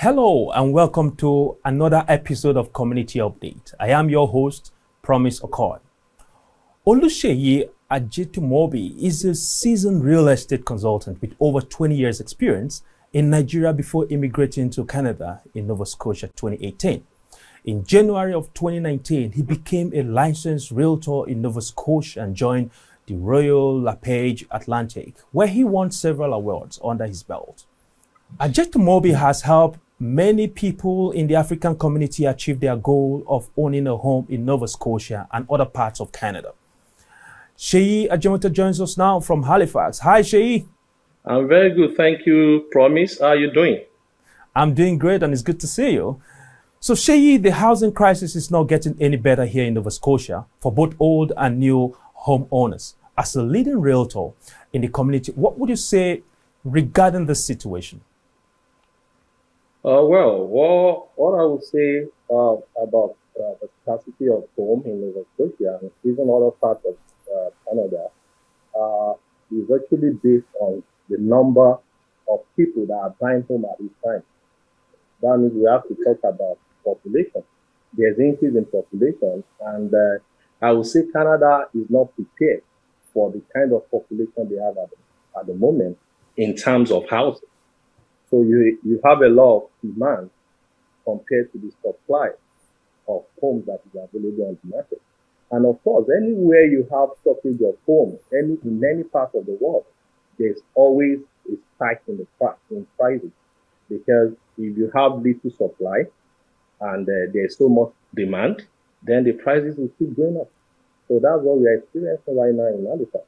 Hello and welcome to another episode of Community Update. I am your host, Promise Okoy. Oluseyi Ajetomobi is a seasoned real estate consultant with over 20 years experience in Nigeria before immigrating to Canada in Nova Scotia 2018. In January of 2019, he became a licensed realtor in Nova Scotia and joined the Royal LePage Atlantic, where he won several awards under his belt. Ajetomobi has helped many people in the African community achieve their goal of owning a home in Nova Scotia and other parts of Canada. Seyi Ajimota joins us now from Halifax. Hi, Seyi. I'm very good. Thank you, Promise. How are you doing? I'm doing great and it's good to see you. So, Seyi, the housing crisis is not getting any better here in Nova Scotia for both old and new homeowners. As a leading realtor in the community, what would you say regarding this situation? Uh, well, what, what I would say uh, about uh, the capacity of home in Nova Scotia and even other parts of uh, Canada uh, is actually based on the number of people that are buying home at this time. That means we have to talk about population. There's increase in population, and uh, I would say Canada is not prepared for the kind of population they have at the, at the moment in terms of housing. So you you have a lot of demand compared to the supply of homes that is available on the market. And of course, anywhere you have shortage of homes, any in any part of the world, there's always a spike in the price in prices because if you have little supply and uh, there's so much demand, then the prices will keep going up. So that's what we are experiencing right now in Halifax.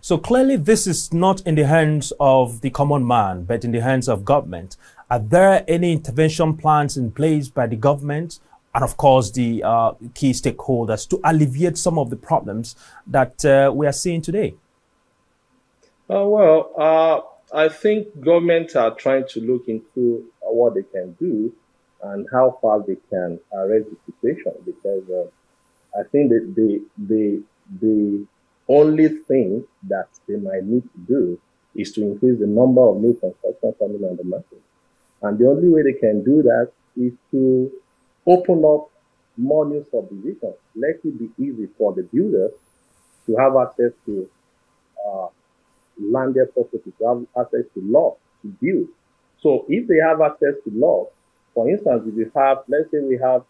So clearly, this is not in the hands of the common man, but in the hands of government. Are there any intervention plans in place by the government and, of course, the uh, key stakeholders to alleviate some of the problems that uh, we are seeing today? Uh, well, uh, I think governments are trying to look into what they can do and how far they can arrest the situation because uh, I think that the the the only thing that they might need to do is to increase the number of new construction coming on the market. And the only way they can do that is to open up more new subdivisions. Let it be easy for the builders to have access to uh, landed property, to have access to law to build. So if they have access to law, for instance, if you have, let's say we have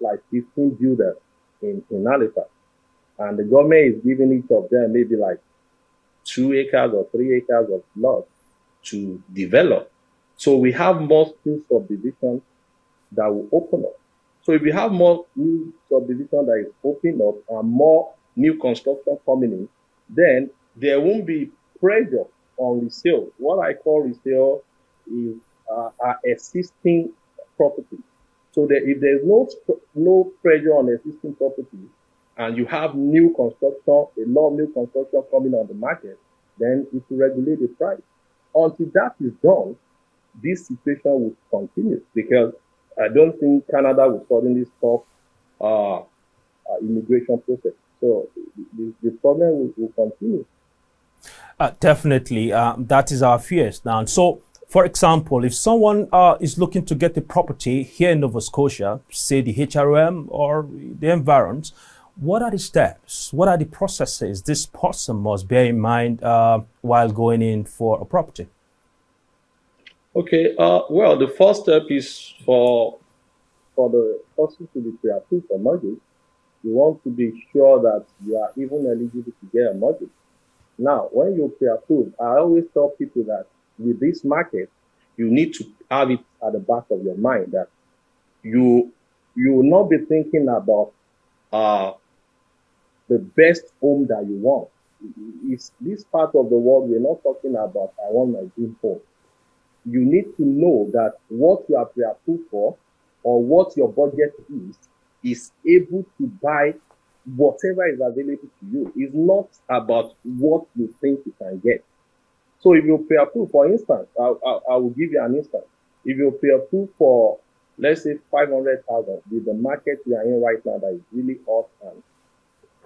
like 15 builders in, in Halifax, and the government is giving each of them maybe like two acres or three acres of lot to develop. So we have more new subdivisions that will open up. So if we have more new subdivision that is opening up and more new construction coming in, then there won't be pressure on resale. What I call resale is uh, existing property. So that if there's no no pressure on existing property, and you have new construction, a lot of new construction coming on the market, then it will regulate the price. Until that is done, this situation will continue because I don't think Canada will suddenly stop uh, uh, immigration process. So the, the problem will, will continue. Uh, definitely, uh, that is our fears now. So, for example, if someone uh, is looking to get a property here in Nova Scotia, say the HRM or the environs, what are the steps? What are the processes this person must bear in mind uh, while going in for a property? Okay, uh, well, the first step is for for the person to be pre-approved for mortgage. You want to be sure that you are even eligible to get a mortgage. Now, when you pre-approve, I always tell people that with this market, you need to have it at the back of your mind that you you will not be thinking about uh, the best home that you want. It's this part of the world we're not talking about. I want my dream home. You need to know that what you are pre-approved for or what your budget is is able to buy whatever is available to you. It's not about what you think you can get. So if you pre-approve, for instance, I, I, I will give you an instance. If you pre-approve for, let's say, 500,000 with the market we are in right now that is really hot and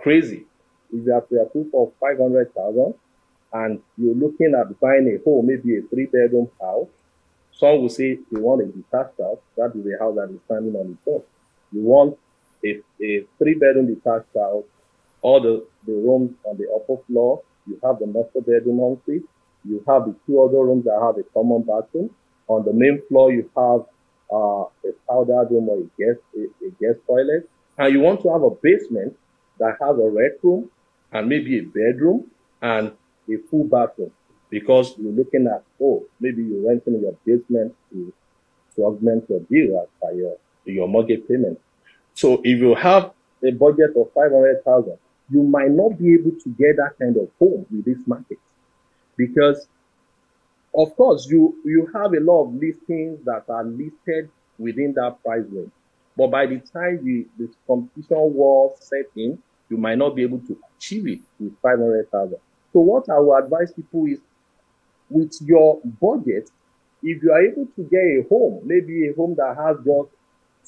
crazy. If you have to approve for 500,000 and you're looking at buying a home, maybe a three bedroom house, Some will say they want a detached house. That is a house that is standing on its own. You want a, a three bedroom detached house, all the, the rooms on the upper floor. You have the master bedroom ensuite. You have the two other rooms that have a common bathroom. On the main floor, you have uh, a powder room or a guest, a, a guest toilet. And you want to have a basement that has a rec room and maybe a bedroom and a full bathroom because you're looking at, oh, maybe you're renting your basement to, to augment your bill by your, your mortgage payment. So if you have a budget of 500,000, you might not be able to get that kind of home with this market because of course you, you have a lot of listings that are listed within that price range. But by the time the, the competition war set in, you might not be able to achieve it with 500,000. So what I would advise people is with your budget, if you are able to get a home, maybe a home that has just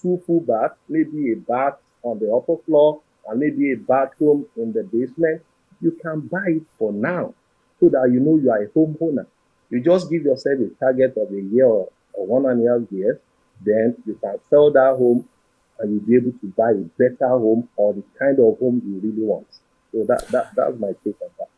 two full baths, maybe a bath on the upper floor, and maybe a bathroom in the basement, you can buy it for now so that you know you are a homeowner. You just give yourself a target of a year or, or one and a half years, then you can sell that home and you'll be able to buy a better home or the kind of home you really want. So that, that that's my take on that.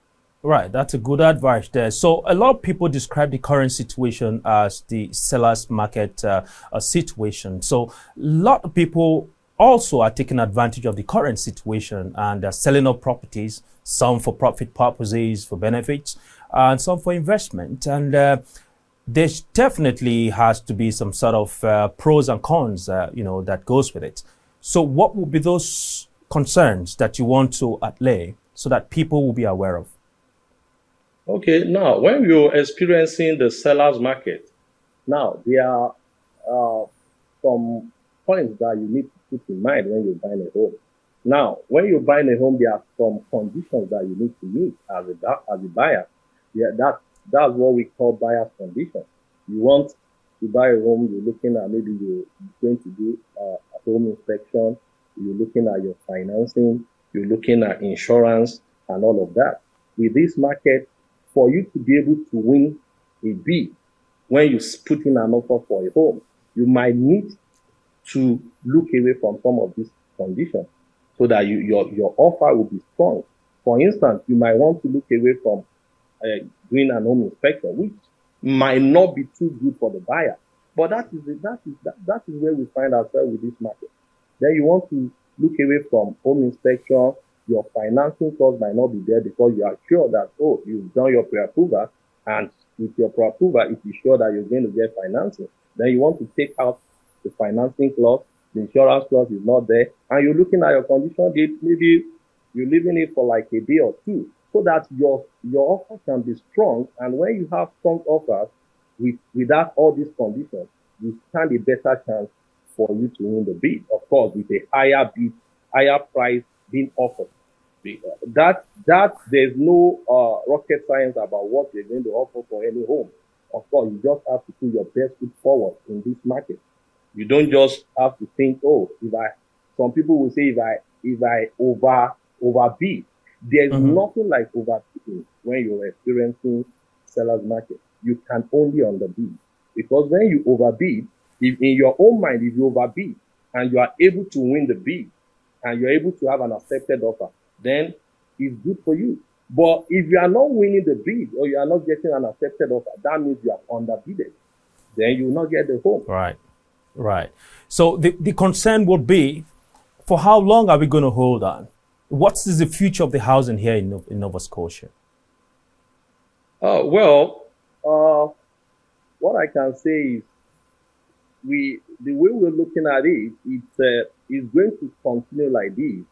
Right, that's a good advice there. So a lot of people describe the current situation as the seller's market uh, uh, situation. So a lot of people also are taking advantage of the current situation and they're selling up properties, some for profit purposes, for benefits, and some for investment. And uh, there definitely has to be some sort of uh, pros and cons, uh, you know, that goes with it. So what would be those concerns that you want to outlay so that people will be aware of? Okay, now when you're experiencing the seller's market, now there are uh, some points that you need to keep in mind when you're buying a home. Now, when you're buying a home, there are some conditions that you need to meet as a as a buyer. Yeah, that that's what we call buyer's condition. You want to buy a home, you're looking at maybe you're going to do a home inspection, you're looking at your financing, you're looking at insurance and all of that. With this market, for you to be able to win a bid when you put in an offer for a home, you might need to look away from some of these conditions so that you, your, your offer will be strong. For instance, you might want to look away from uh, doing an home inspection, which might not be too good for the buyer. But that is, that is, that, that is where we find ourselves with this market. Then you want to look away from home inspection, your financing cost might not be there because you are sure that, oh, you've done your pre-approval and with your pre-approval, it is sure that you're going to get financing. Then you want to take out the financing clause, the insurance clause is not there, and you're looking at your condition date, maybe you're leaving it for like a day or two, so that your your offer can be strong. And when you have strong offers with without all these conditions, you stand a better chance for you to win the bid. Of course, with a higher bid, higher price being offered. That that there's no uh, rocket science about what you're going to offer for any home. Of course, you just have to put your best foot forward in this market. You don't just have to think, oh, if I, some people will say if I, if I over, overbid, there's mm-hmm. nothing like overbidding when you're experiencing seller's market. You can only underbid because when you overbid, if in your own mind, if you overbid and you are able to win the bid and you're able to have an accepted offer, then it's good for you. But if you are not winning the bid or you are not getting an accepted offer, that means you are underbidded. Then you will not get the home. Right. Right. So the, the concern would be for how long are we going to hold on? What is the future of the housing here in, in Nova Scotia? Uh, well, uh, what I can say is we the way we're looking at it, it's uh, it's going to continue like this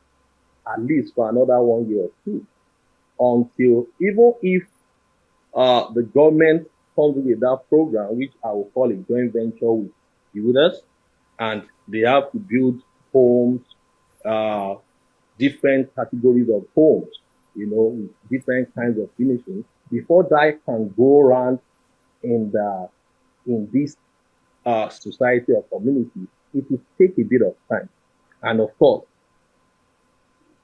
at least for another one year or two until even if uh, the government comes with that program, which I will call a joint venture with builders, and they have to build homes, uh, different categories of homes, you know, with different kinds of finishing. Before that can go around in the in this uh, society or community, it will take a bit of time. And of course,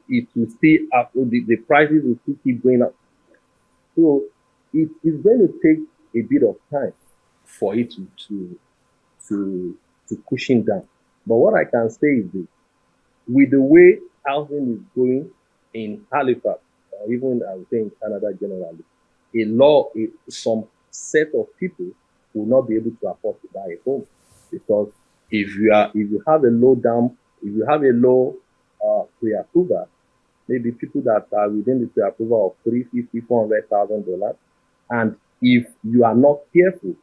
it will still up, the, the prices will still keep going up. So it is going to take a bit of time for it to, to, to, to cushion down. But what I can say is this, with the way housing is going in Halifax, or even I would say in Canada generally, a law, a, some set of people will not be able to afford to buy a home. Because if you are, if you have a low down, if you have a low uh, pre-approval, maybe people that are within the pre-approval of three fifty, four hundred thousand dollars, and if you are not careful,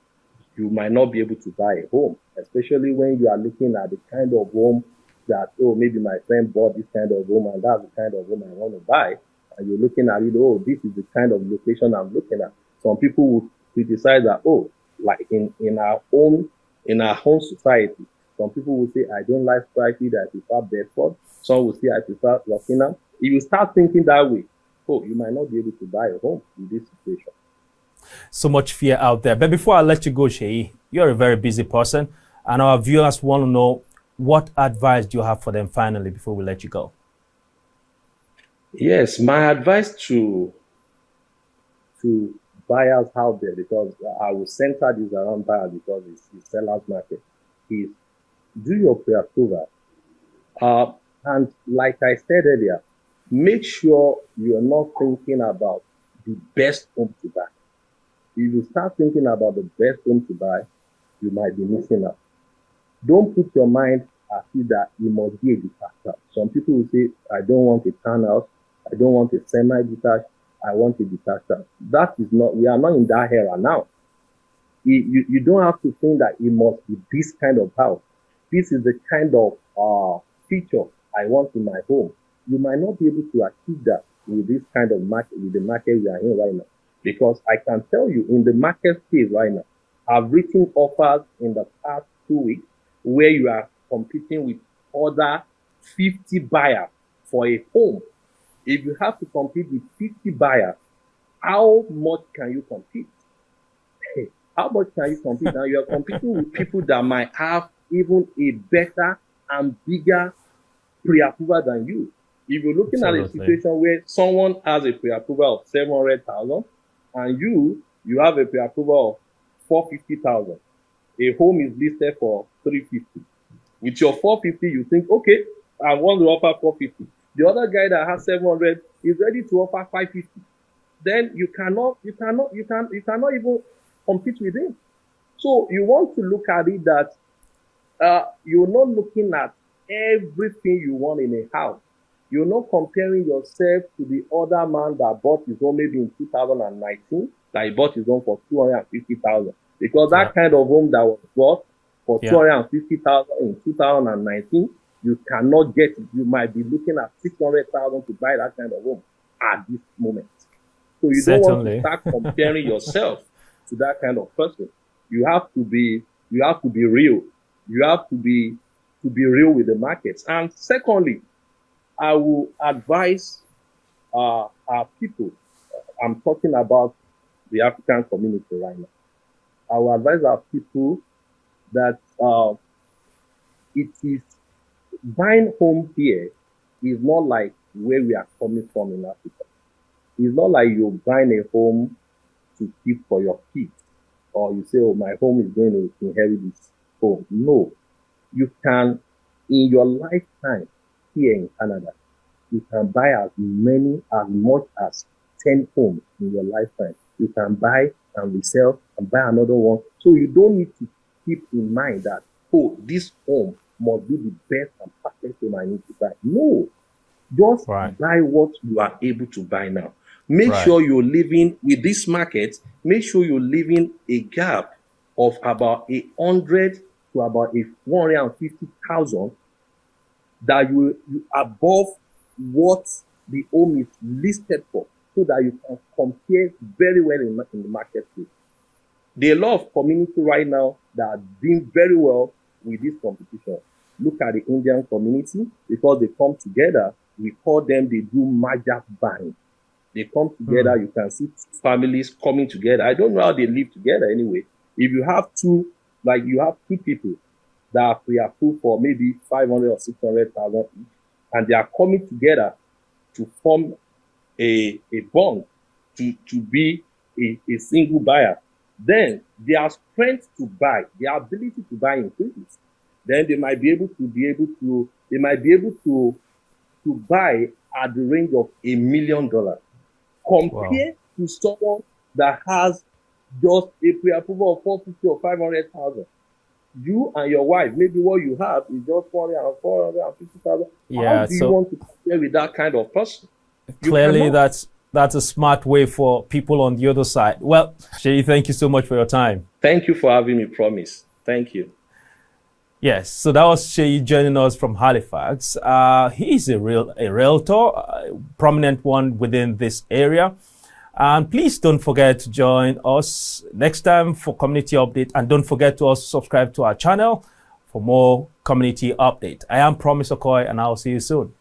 you might not be able to buy a home, especially when you are looking at the kind of home that, oh, maybe my friend bought this kind of home and that's the kind of home I want to buy. And you're looking at it, oh, this is the kind of location I'm looking at. Some people would criticize that, oh, like in, in our own, in our own society, some people will say, I don't like Springfield, I prefer Bedford. Some will say, I prefer Rockingham. If you start thinking that way, oh, you might not be able to buy a home in this situation. So much fear out there. But before I let you go, Shay, you're a very busy person, and our viewers want to know what advice do you have for them finally before we let you go? Yes, my advice to to buyers out there, because I will center this around buyers because it's, it's seller's market, is do your pre-approval. Uh, and like I said earlier, make sure you're not thinking about the best home to buy. If you start thinking about the best home to buy, you might be missing out. Don't put your mind at it that it must be a detached. Some people will say, I don't want a townhouse. I don't want a semi-detached. I want a detached. That is not, we are not in that era now. You, you, you don't have to think that it must be this kind of house. This is the kind of uh, feature I want in my home. You might not be able to achieve that with this kind of market, with the market we are in right now. Because I can tell you in the market space right now, I've written offers in the past two weeks where you are competing with other 50 buyers for a home. If you have to compete with 50 buyers, how much can you compete? how much can you compete? now you are competing with people that might have even a better and bigger pre-approval than you. If you're looking Absolutely. at a situation where someone has a pre-approval of 700,000 and you, you have a pre-approval of 450,000, a home is listed for 350. With your 450, you think, okay, I want to offer 450. The other guy that has 700 is ready to offer 550. Then you cannot, you cannot, you can, you cannot even compete with him. So you want to look at it that uh, you're not looking at everything you want in a house. You're not comparing yourself to the other man that bought his home maybe in 2019, that he bought his home for 250,000. Because that yeah. kind of home that was bought for yeah. 250,000 in 2019, you cannot get it. You might be looking at 600,000 to buy that kind of home at this moment. So you Certainly. don't want to start comparing yourself to that kind of person. You have to be, you have to be real. You have to be, to be real with the markets. And secondly, I will advise uh, our people. I'm talking about the African community right now. I will advise our people that uh, it is buying home here is not like where we are coming from in Africa. It's not like you're buying a home to keep for your kids, or you say, "Oh, my home is going to inherit this home." No, you can, in your lifetime, here in Canada, you can buy as many, as much as 10 homes in your lifetime. You can buy and resell and buy another one. So you don't need to keep in mind that, oh, this home must be the best and perfect home I need to buy. No. Just right. buy what you are able to buy now. Make right. sure you're living with this market, make sure you're living a gap of about a hundred to about a 150,000 that you, you above what the home is listed for so that you can compare very well in, in the marketplace. There are a lot of community right now that are doing very well with this competition. Look at the Indian community because they come together. We call them, they do majak buying. They come together. Mm. You can see families coming together. I don't know how they live together anyway. If you have two, like you have two people that we are pre-approved for maybe 500 or 600,000 each, and they are coming together to form a, a bond to, to be a, a single buyer. Then their strength to buy, their ability to buy increases. Then they might be able to be able to, they might be able to, to buy at the range of a million dollars. Compare wow. to someone that has just a pre-approval of 450 or 500,000. You and your wife, maybe what you have is just 450,000. Yeah, How do so you want to compare with that kind of person? Clearly, that's that's a smart way for people on the other side. Well, Shay, thank you so much for your time. Thank you for having me, Promise. Thank you. Yes, so that was Shay joining us from Halifax. Uh, he's a real a realtor, a prominent one within this area. And please don't forget to join us next time for community update. And don't forget to also subscribe to our channel for more community update. I am Promise Okoy, and I'll see you soon.